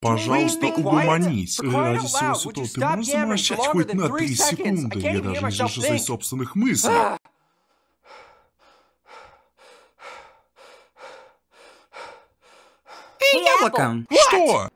Пожалуйста, угомонись. Ради всего святого, ты можешь замолчать хоть на три секунды? Я даже не слышу своих собственных мыслей. Яблоко! Что?